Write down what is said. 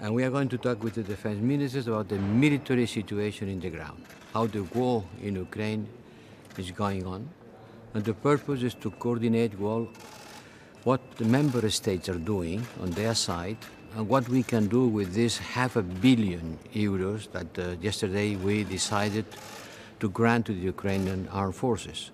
And we are going to talk with the defense ministers about the military situation in the ground, how the war in Ukraine is going on. And the purpose is to coordinate well what the member states are doing on their side and what we can do with this half a billion euros that uh, yesterday we decided to grant to the Ukrainian armed forces.